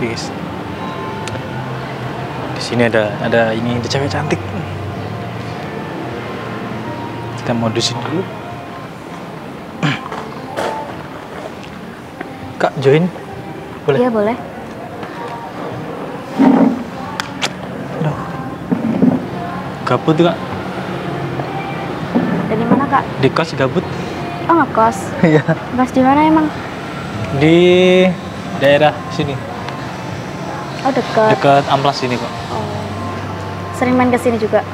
guys. Di sini ada ada ini ada cewek cantik. Kita modusin dulu. Kak join boleh? Iya boleh. Aduh. Gabut kak Dari mana kak? di kos gabut. Oh ngekos. Iya. Ngekos di mana emang? di daerah sini Oh deket. dekat amplas sini kok. Oh. Sering main ke sini juga.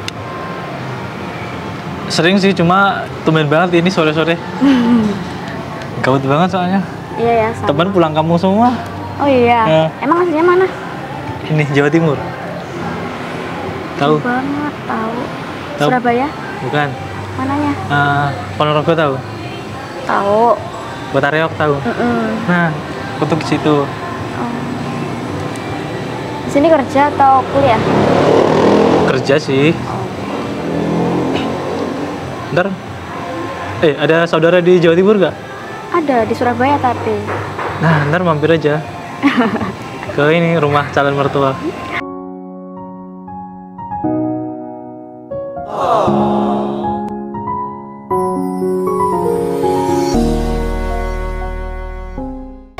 Sering sih cuma tumben banget ini sore-sore. Gabut banget soalnya. Iya ya. Sama. Teman pulang kampung semua. Oh iya. Ya. Emang aslinya mana? Ini Jawa Timur. Tahu? Banget tahu. Tahu. Surabaya? Bukan. Mananya? Eh, Ponorogo tahu? Tahu. Kota Reok tahu? Mm-mm. Nah, aku tuh ke situ. Sini kerja atau kuliah? Kerja sih. Ntar. Eh, ada saudara di Jawa Timur gak? Ada di Surabaya tapi. Nah, ntar mampir aja. Ke ini rumah calon mertua.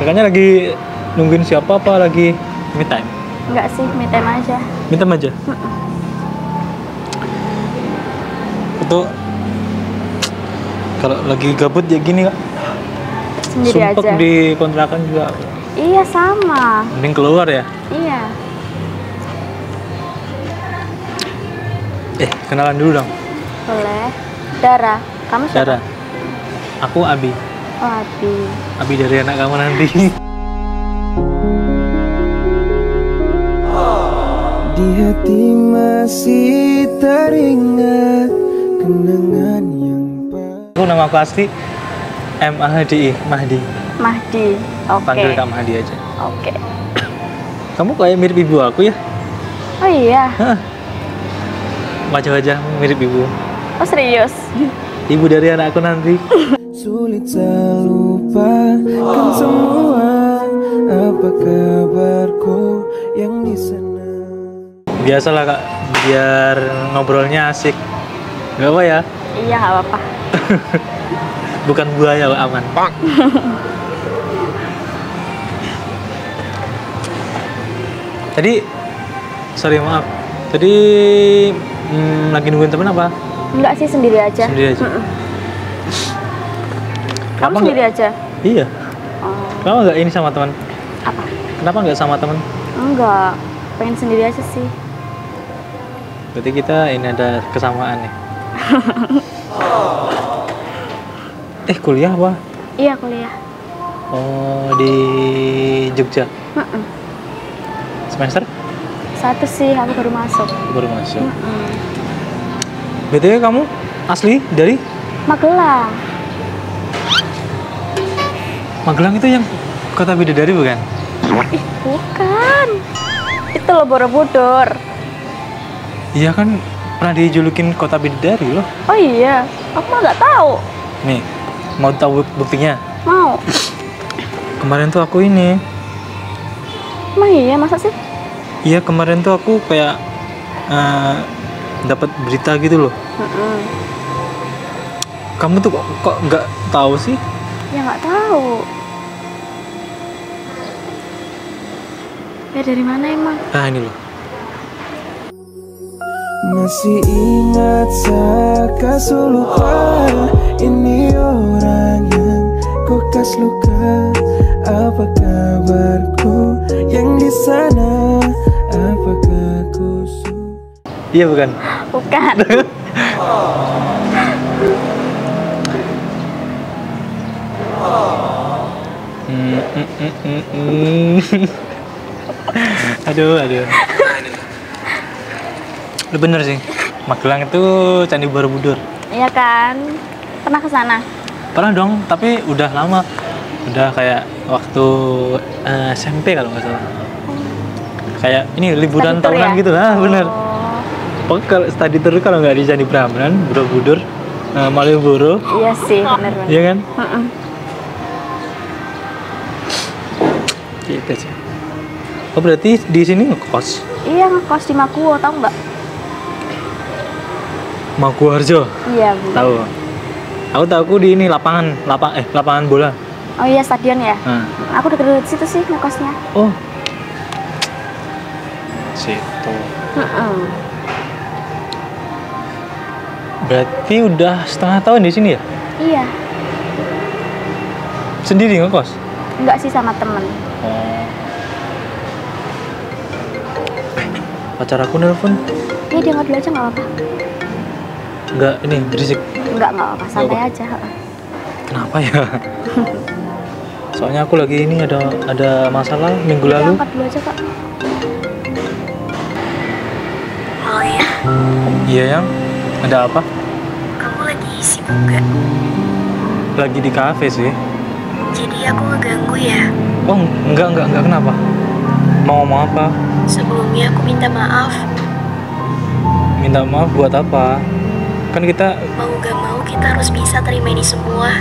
Kakaknya lagi nungguin siapa apa lagi me time? Enggak sih, me time aja. Me time aja. Itu kalau lagi gabut ya gini kak. Sendiri Sumpek aja. di kontrakan juga. Iya sama. Mending keluar ya. Iya. Eh, kenalan dulu dong. Boleh. Dara, kamu siapa? Dara. Aku Abi. Oh, Abi. Abi dari anak kamu nanti. Di hati masih teringat kenangan yang aku nama aku asli M A H D I Mahdi. Mahdi. Oke. Panggil Kak Mahdi aja. Oke. Kamu kayak mirip ibu aku ya? Oh iya. Hah. Wajah-wajah mirip ibu. Oh serius. Ibu dari anakku nanti. sulit terlupakan semua apa kabarku yang di sana Biasalah kak, biar ngobrolnya asik. Gak apa ya? iya nggak apa-apa. Bukan buaya Pak, aman. Tadi, sorry maaf. Tadi hmm, lagi nungguin temen apa? Enggak sih sendiri aja. Sendiri aja. Kamu Kenapa sendiri aja? Iya. Oh, Kenapa nggak ini sama teman? apa? Kenapa nggak sama teman? Enggak. Pengen sendiri aja sih. Berarti kita ini ada kesamaan nih. eh kuliah apa? Iya kuliah. Oh di Jogja. Mm-mm. Semester Satu sih aku baru masuk. baru masuk. Mm-mm. BTW kamu asli dari Magelang. Magelang itu yang kota bidadari bukan? Ih, bukan. Itu loh Borobudur. Iya kan pernah dijulukin kota bidadari loh. Oh iya, aku mah nggak tahu. Nih mau tahu buk- buktinya? Mau. Kemarin tuh aku ini, Emang iya, masa sih? iya kemarin tuh aku kayak eh, dapat berita gitu loh. Mm-mm. Kamu tuh kok kok nggak tahu sih? Ya nggak tahu. Ya dari mana emang? Nah ini loh. Masih ingat saat lupa ini orang yang kau kas luka apa kabarku yang di sana apakah ku Iya bukan? Bukan. Mm, mm, mm, mm, mm. aduh, aduh. Lu bener sih. Magelang itu Candi Borobudur. Iya kan? Pernah ke sana? Pernah dong, tapi udah lama. Udah kayak waktu eh, SMP kalau nggak salah. Kayak ini liburan Study tour tahunan ya? gitu. Ah, bener. Oh, Pokoknya kalau study tour kalau nggak di Candi Prambanan, Borobudur, eh, Malioboro, iya sih, bener bener. iya kan? Mm-mm. Gitu sih. Oh berarti di sini ngekos? Iya ngekos di Makuo, tahu nggak? Maguwarjo. Iya, Bu. Tahu. Aku tahu aku di ini lapangan, lapang eh lapangan bola. Oh iya stadion ya. Nah. Aku deket situ sih ngekosnya. Oh. Situ. Heeh. Berarti udah setengah tahun di sini ya? Iya, Sendiri ngekos? nggak sih sama temen. Oh. Pacar aku nelpon Iya dia nggak dulu aja nggak apa-apa. Nggak ini berisik. Nggak nggak apa-apa, santai Nggak aja. heeh. Kenapa ya? Soalnya aku lagi ini ada ada masalah minggu lalu. angkat dulu aja kak. Oh ya, Iya yang ada apa? kamu lagi sibuk gak? Lagi di kafe sih. Jadi aku ngeganggu ya. Oh enggak enggak enggak kenapa? Mau ngomong apa? Sebelumnya aku minta maaf. Minta maaf buat apa? Kan kita Mau gak mau kita harus bisa terima ini semua.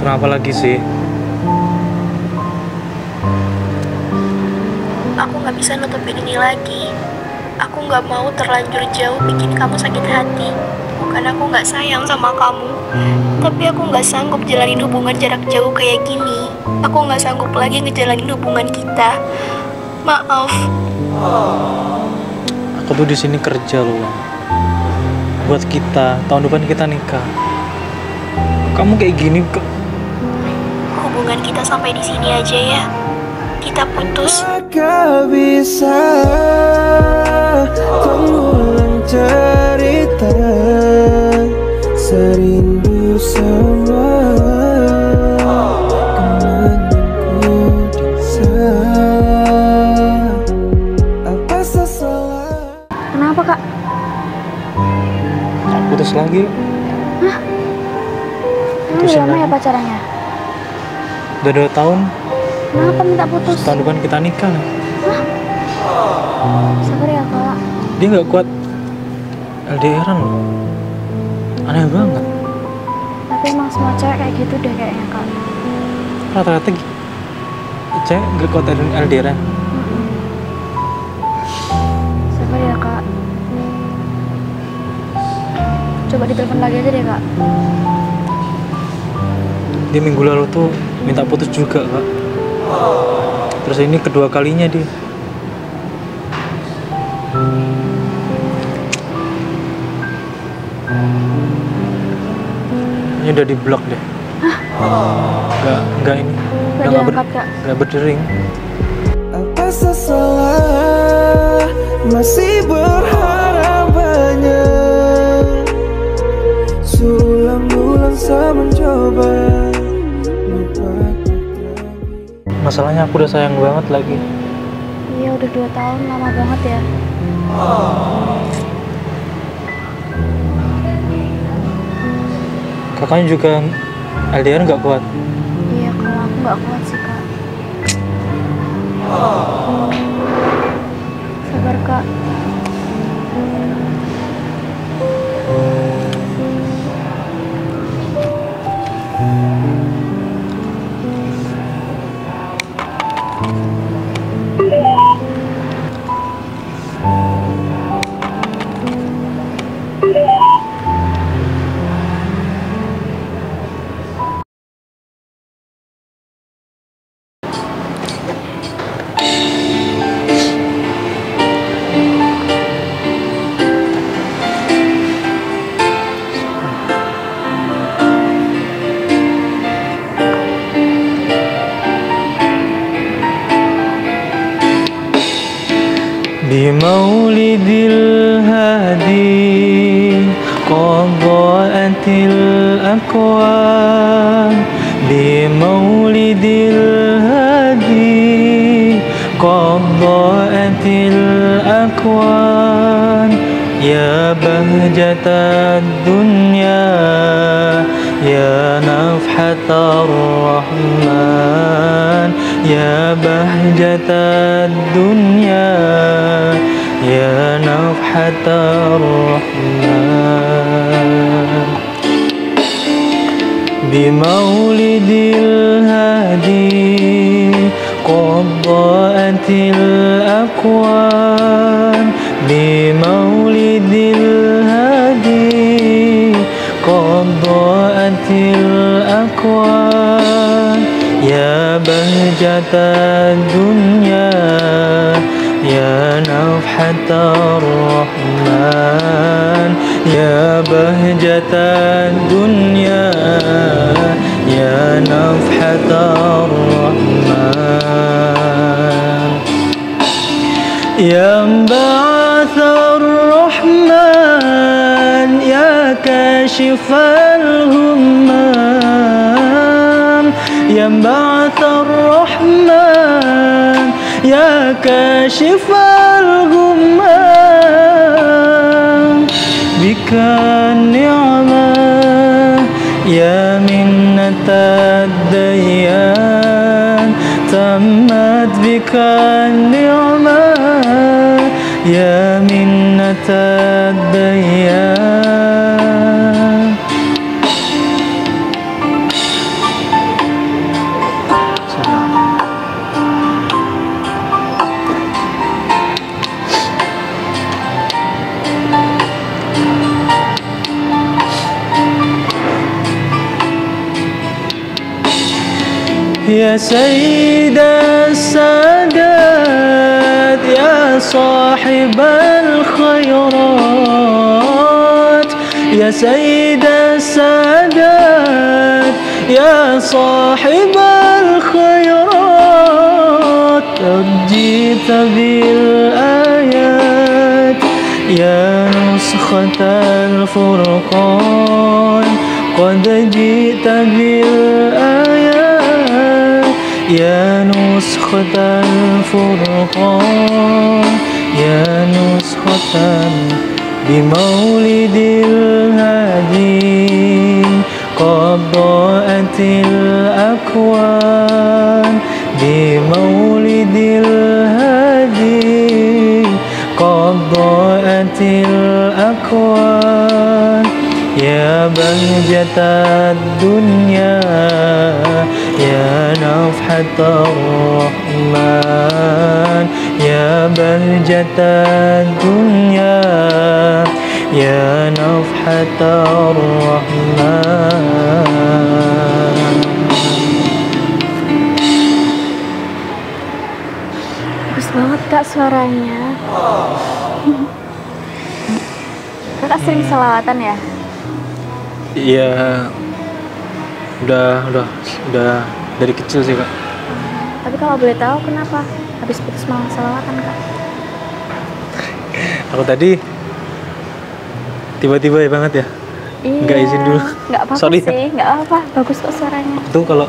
kenapa lagi sih? Aku gak bisa nutupin ini lagi. Aku gak mau terlanjur jauh bikin kamu sakit hati. Bukan aku gak sayang sama kamu. Tapi aku gak sanggup jalanin hubungan jarak jauh kayak gini. Aku gak sanggup lagi ngejalanin hubungan kita. Maaf. Aku tuh di sini kerja loh. Buat kita tahun depan kita nikah. Kamu kayak gini kok Hubungan kita sampai di sini aja ya. Kita putus. Maka bisa mengulang cerita Serindu Putusin udah dua tahun. Kenapa minta putus? Tahun depan kita nikah. nih. Sabar ya kak. Dia nggak kuat LDRan loh. Aneh banget. Tapi emang semua cewek kayak gitu deh kayaknya kak. Rata-rata gitu. Cewek nggak kuat LDRan. Sabar ya kak. Coba ditelepon lagi aja deh kak. Dia minggu lalu tuh minta putus juga kak. Terus ini kedua kalinya dia. Ini udah di blok deh. Nggak nggak ini. Nggak ber, berdering. Apa sesalah masih berharap banyak Sulang-ulang saya mencoba Masalahnya aku udah sayang banget lagi. Iya udah dua tahun lama banget ya. Kakaknya juga LDR nggak kuat. Iya kalau aku nggak kuat sih kak. Sabar kak. قد ضاءت الأكوان يا بهجة الدنيا يا نفحة الرحمن يا بهجة الدنيا يا نفحة الرحمن. بمولد الهادي قد الأكوان بمولد الهادي. قد ضاءت الأكوان يا بهجة الدنيا يا نفحة الرحمن. يا بهجة الدنيا يا نفحة الرحمن. يا انبعاث الرحمن يا كاشف الهمام يا انبعاث الرحمن يا كاشف الغمام. بك النعمة يا منة الديان. تمت بك النعمة يا منة الديان يا سيد يا صاحب الخيرات. يا سيد السادات يا صاحب الخيرات. قد جئت بالآيات يا نسخة الفرقان. قد جئت بالآيات يا نسخة الفرقان يا نسخة بمولد الهادي قد ضاءت الأكوان بمولد الهادي قد ضاءت الأكوان يا بهجة الدنيا يا نفحة الرحمن يا بهجة الدنيا يا نفحة الرحمن Bagus banget kak suaranya. Kakak sering selawatan ya? Iya udah udah udah dari kecil sih kak Tapi kalau boleh tahu kenapa habis putus mau selawatan kak? aku tadi tiba-tiba ya banget ya Iya. Nggak izin dulu. Nggak apa-apa Sorry sih, nggak apa-apa. Bagus kok suaranya. aku tuh kalau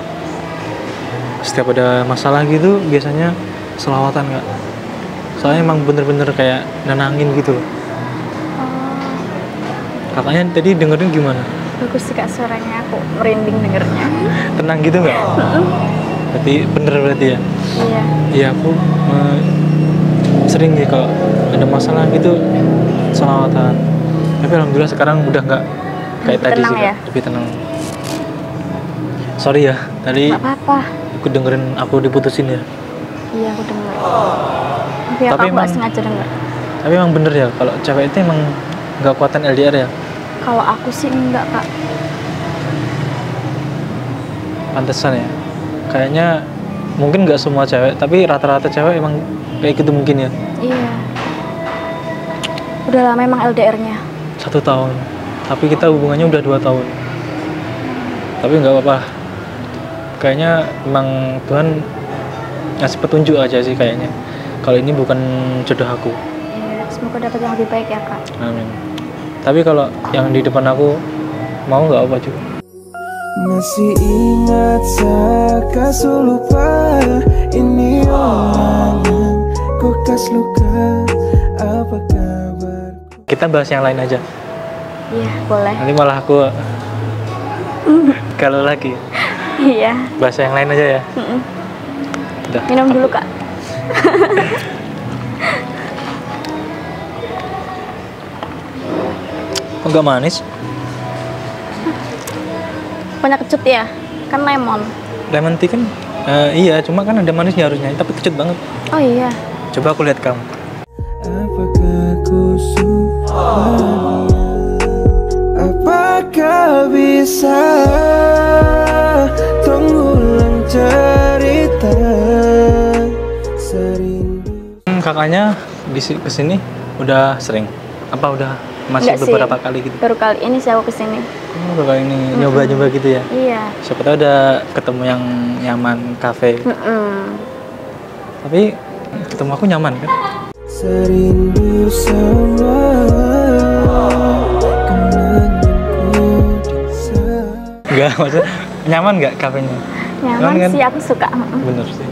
setiap ada masalah gitu biasanya selawatan kak soalnya emang bener-bener kayak nenangin gitu loh Oh, kakaknya tadi dengerin gimana bagus sih kak suaranya. Aku merinding dengernya. tenang gitu nggak berarti bener berarti ya iya. Iya aku eh, sering sih kalau ada masalah gitu selawatan. Tapi alhamdulillah sekarang udah nggak kayak Lebih tadi tenang sih, ya? lebih tenang. Sorry ya, tadi Nggak apa-apa. aku dengerin aku diputusin ya. Iya aku denger. Tapi aku Tapi nggak emang- sengaja denger. Tapi emang bener ya kalau cewek itu emang nggak kuatan LDR ya. Kalau aku sih enggak kak. Pantesan ya. Kayaknya mungkin nggak semua cewek, tapi rata-rata cewek emang kayak gitu mungkin ya. Iya. Udah lama emang LDR-nya. Satu tahun. Tapi kita hubungannya udah dua tahun. Tapi nggak apa-apa. Kayaknya emang Tuhan ngasih petunjuk aja sih kayaknya. Kalau ini bukan jodoh aku. Iya. Semoga dapat yang lebih baik ya kak. Amin. Tapi kalau yang di depan aku mau nggak apa juga. Masih ingat sakasu lupa Ini ulangan Kokas luka Apa kabar Kita bahas yang lain aja. Iya boleh. Nanti malah aku kalau lagi Iya. bahas yang lain aja ya. Udah. Minum dulu kak. Kok nggak manis? Banyak kecut ya. Kan lemon. Lemon tea kan Eh, iya, cuma kan ada manisnya harusnya, tapi kecut banget. Oh iya. Coba aku lihat kamu. Apakah ku bahagia Apakah bisa Tunggulang cerita Serindu Hmm, kakaknya di si- ke sini udah sering? Apa udah masih Enggak sih. beberapa kali gitu? Baru kali ini sih aku ke sini. Oh, baru kali ini nyoba-nyoba gitu ya? Iya. Siapa tahu ada ketemu yang nyaman kafe. Mm-mm. Tapi ketemu aku nyaman kan? Serindu sama Enggak, maksudnya nyaman nggak kafenya? Nyaman kan? sih aku suka. Bener sih.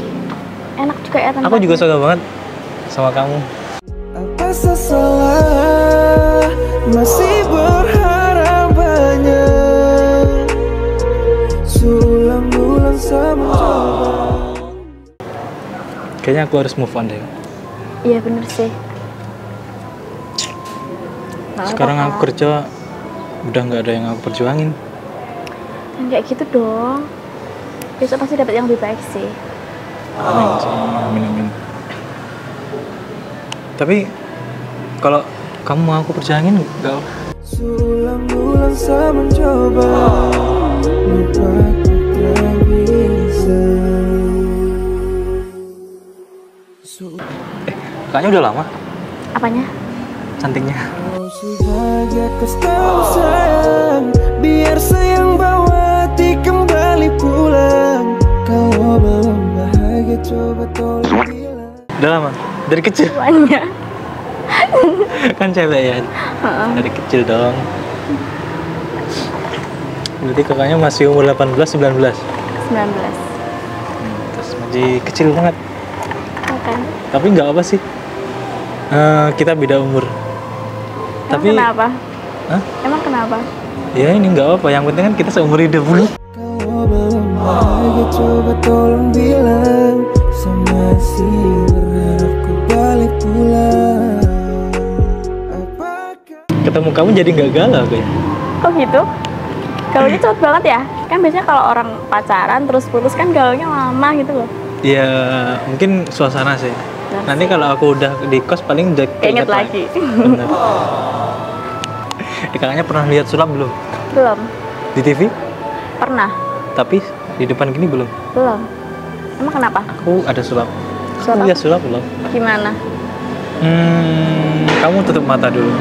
Enak juga ya tempatnya. Aku juga suka banget sama kamu. Kayaknya aku harus move on deh. Iya bener sih. Sekarang aku kerja udah nggak ada yang aku perjuangin. Kan kayak gitu dong. Besok pasti dapat yang lebih baik sih. Amin, amin, amin. Tapi kalau kamu mau aku perjuangin nggak? apa. Sulang-ulang saya mencoba Lupaku tak Kayaknya udah lama Apanya? cantiknya. Kau sayang Biar sayang bawa hati kembali pulang Kalau belum bahagia coba tolong bilang Udah lama dari kecil Banyak. kan cewek ya. Dari kecil dong. Berarti kakaknya masih umur 18 19. 19. Hmm, terus masih kecil banget. Kan? Tapi nggak apa sih. Eh, kita beda umur. Emang Tapi kenapa? Hah? Emang kenapa? ya ini nggak apa. Yang penting kan kita seumur hidup dulu. Kalau belum bahagia coba tolong bilang Saya masih berharap kau balik pulang Apakah Ketemu kamu jadi nggak galau kayak. Kok gitu? Gaulnya cepet banget ya? Kan biasanya kalau orang pacaran terus putus kan gaulnya lama gitu loh. Ya mungkin suasana sih. Benar Nanti kalau aku udah di kos paling udah Keinget keinget lagi. Bener. Eh, kakaknya pernah lihat sulap belum? belum. Di TV? Pernah? Tapi di depan gini belum. Belum. Emang kenapa? Aku ada sulap. Sulap Aku lihat sulap belum. Gimana? Hmm, kamu tutup mata dulu.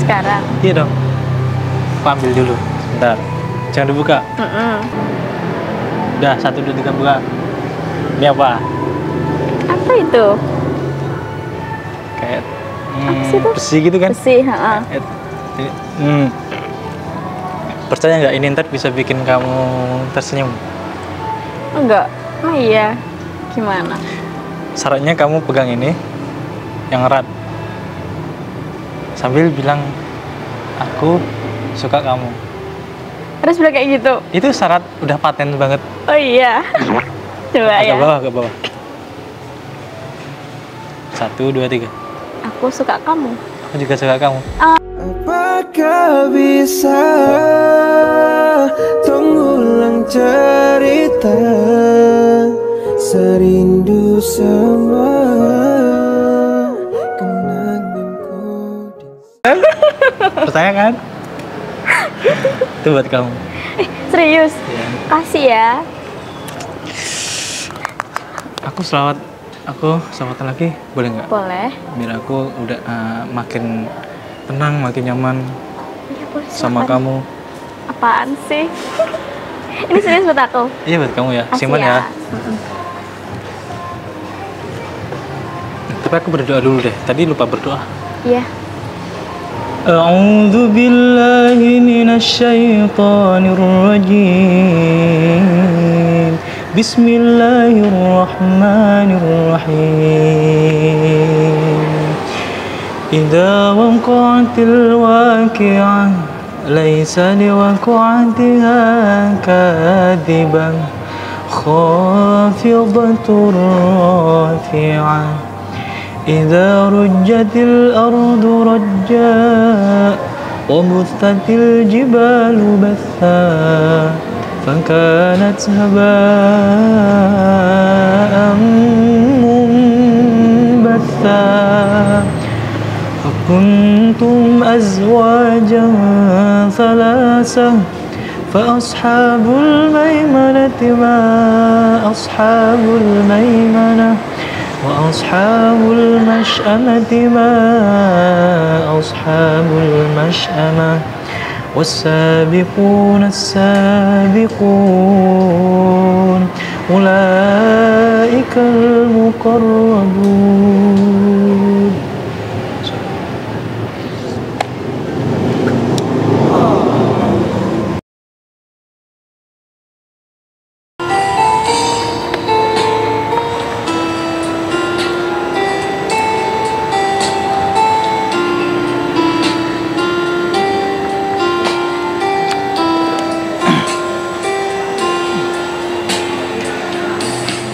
Sekarang? Iya dong. Aku ambil dulu. Sebentar. Jangan dibuka. Mm-mm. Udah, satu, dua, tiga, buka. Ini apa? Apa itu? Kayak Apa sih hmm, itu? besi gitu kan? Besi, heeh. Eh, Hmm. Percaya nggak ini ntar bisa bikin kamu tersenyum? Enggak. Oh iya. Gimana? Syaratnya kamu pegang ini yang erat. Sambil bilang aku suka kamu. Terus bilang kayak gitu. Itu syarat udah paten banget. Oh iya. Coba Ke ya. bawah, ke bawah. Satu, dua, tiga. Aku suka kamu. Aku juga suka kamu. Apakah bisa Tunggulang cerita Serindu sama Kenanganku Percaya kan? Itu buat kamu. Serius? Ya. Kasih ya. Aku selawat, aku selawatan lagi boleh nggak? Boleh. Biar aku udah eh, makin tenang, makin nyaman Iya, boleh. sama silakan. kamu. Apaan sih? Ini serius buat aku. Iya buat kamu ya, Kasih simpan ya. Mm-mm. Tapi aku berdoa dulu deh. Tadi lupa berdoa. Iya. أعوذ بالله من الشيطان الرجيم بسم الله الرحمن الرحيم إذا وقعت الواقعة ليس لوقعتها كاذبة خافضة رافعة. إذا رجت الأرض رجا وبثت الجبال بثا. فكانت هباء منبثا فكنتم أزواجا ثلاثة فأصحاب الميمنة ما أصحاب الميمنة وأصحاب المشأمة ما أصحاب المشأمة والسابقون السابقون أولئك المقربون.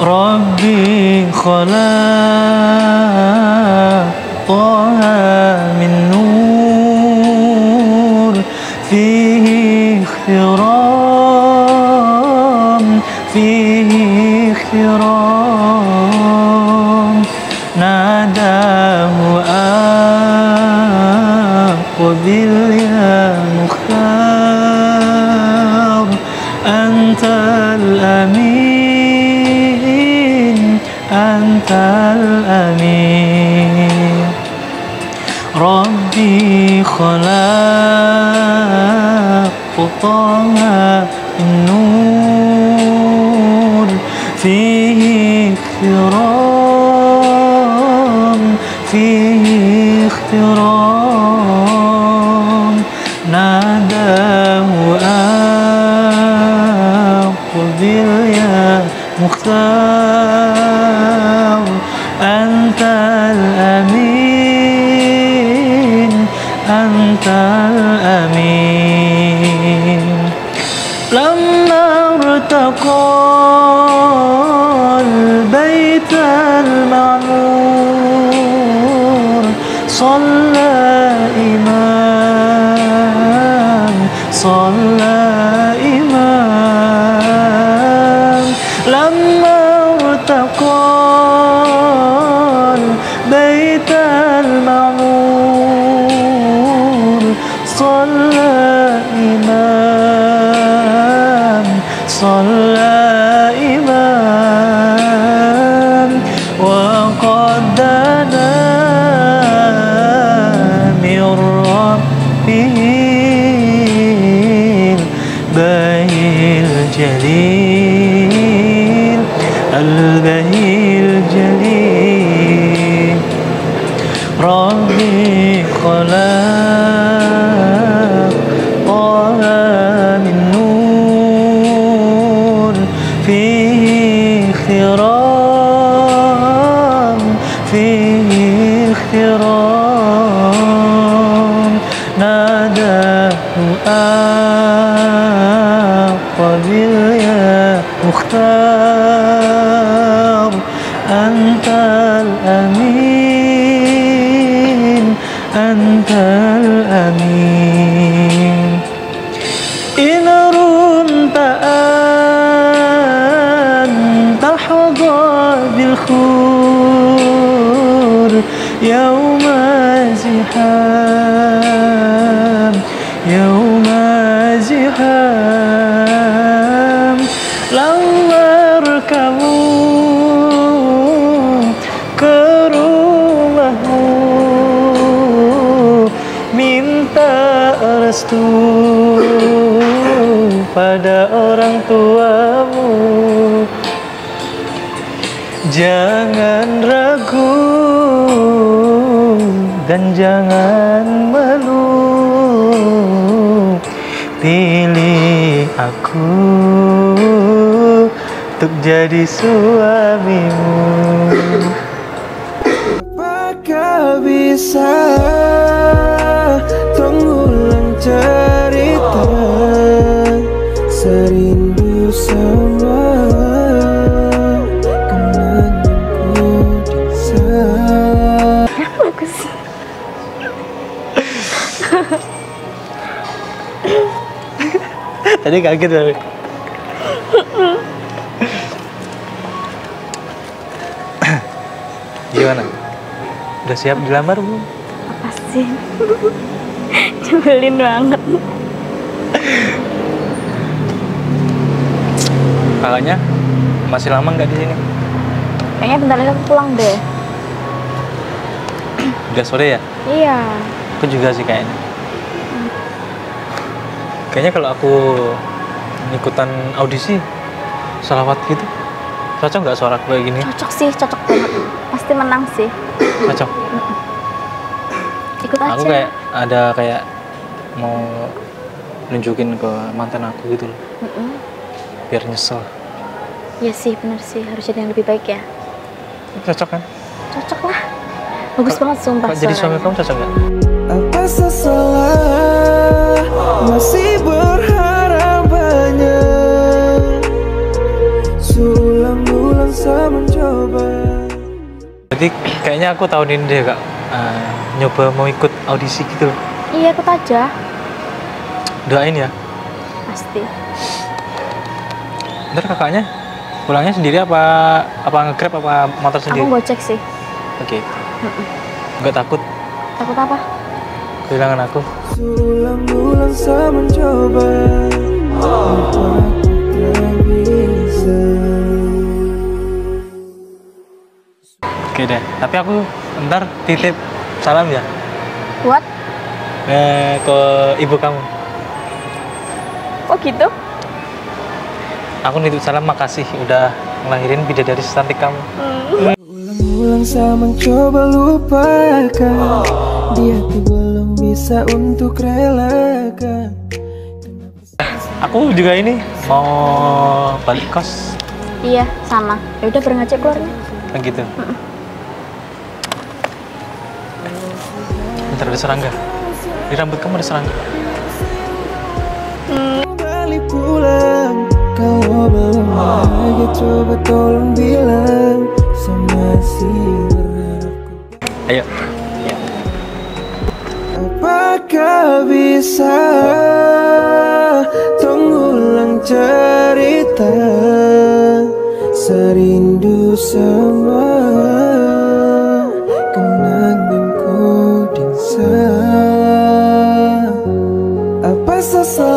ربي خلق con nu بيت المعمور صلى إمام صلى يا مختار. dan jangan malu pilih aku untuk jadi suamimu. Apakah bisa? Tunggu cerita. Sering Tadi kaget tapi. Gimana? Udah siap dilamar belum? Apa sih? Jebelin banget. Kakaknya masih lama nggak di sini? Kayaknya bentar lagi aku pulang deh. Udah sore ya? Iya. Aku juga sih kayaknya. Kayaknya kalau aku ikutan audisi salawat gitu, cocok nggak suara aku kayak gini? Cocok sih, cocok banget. Pasti menang sih. Cocok. Ikut aja. Aku kayak ada kayak mau nunjukin ke mantan aku gitu loh, Mm-mm. biar nyesel. Iya sih, bener sih. Harus jadi yang lebih baik ya. Cocok kan? Cocok lah. Bagus banget sumpah Kalau jadi suami kamu cocok nggak? Apa sesalah Masih berharap banyak Sulang-ulang saya mencoba Jadi kayaknya aku tahun ini deh kak eh, nyoba mau ikut audisi gitu. Iya, ikut aja. Doain ya. Pasti. Ntar kakaknya pulangnya sendiri apa apa nge-grab apa motor Aku sendiri? gocek sih. Oke. Nggak takut Takut apa? Kehilangan aku? Saya mencoba Oke deh. Tapi aku ntar titip salam ya Buat? eh, ke ibu kamu. Oh gitu? Aku nitip salam makasih udah ngelahirin bidadari secantik kamu. Ulang-ulang saya mencoba lupakan Di hati belum bisa untuk relakan Aku juga ini mau balik kos Iya, sama. Ya udah bareng aja keluarnya. kan gitu. Bentar ada serangga. Di rambut kamu ada serangga. Balik pulang Kalau belum lagi coba tolong bilang Saya masih Apakah bisa Tengulang cerita Serindu sama Kenanganku dinsa Apa sesalah